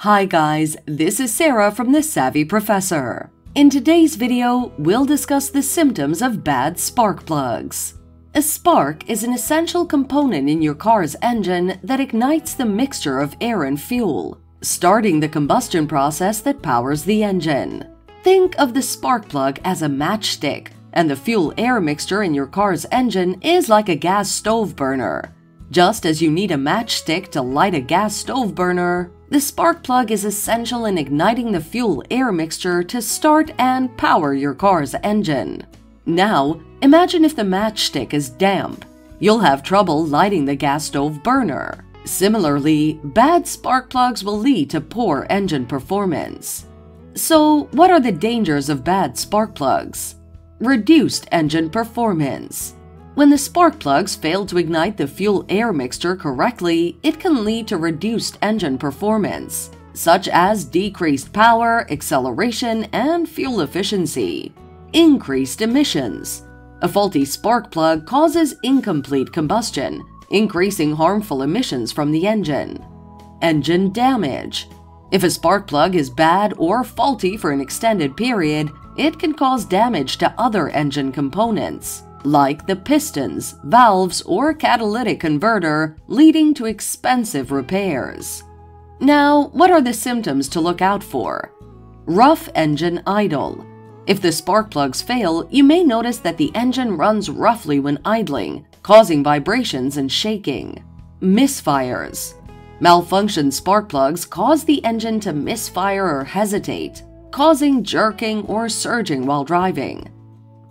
Hi guys, this is Sarah from The Savvy Professor. In today's video, we'll discuss the symptoms of bad spark plugs. A spark is an essential component in your car's engine that ignites the mixture of air and fuel, starting the combustion process that powers the engine. Think of the spark plug as a matchstick, and the fuel-air mixture in your car's engine is like a gas stove burner. Just as you need a matchstick to light a gas stove burner, the spark plug is essential in igniting the fuel-air mixture to start and power your car's engine. Now, imagine if the matchstick is damp. You'll have trouble lighting the gas stove burner. Similarly, bad spark plugs will lead to poor engine performance. So, what are the dangers of bad spark plugs? Reduced engine performance. When the spark plugs fail to ignite the fuel-air mixture correctly, it can lead to reduced engine performance, such as decreased power, acceleration, and fuel efficiency. Increased emissions. A faulty spark plug causes incomplete combustion, increasing harmful emissions from the engine. Engine damage. If a spark plug is bad or faulty for an extended period, it can cause damage to other engine components, like the pistons, valves, or catalytic converter, leading to expensive repairs. Now, what are the symptoms to look out for? Rough engine idle. If the spark plugs fail, you may notice that the engine runs roughly when idling, causing vibrations and shaking. Misfires. Malfunctioned spark plugs cause the engine to misfire or hesitate, causing jerking or surging while driving.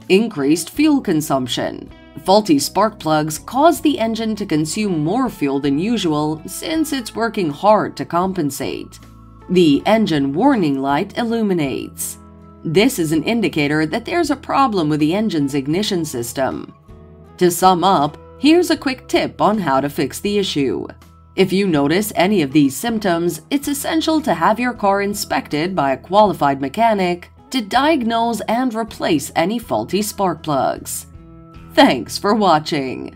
Increased fuel consumption. Faulty spark plugs cause the engine to consume more fuel than usual since it's working hard to compensate. The engine warning light illuminates. This is an indicator that there's a problem with the engine's ignition system. To sum up, here's a quick tip on how to fix the issue. If you notice any of these symptoms, it's essential to have your car inspected by a qualified mechanic to diagnose and replace any faulty spark plugs. Thanks for watching!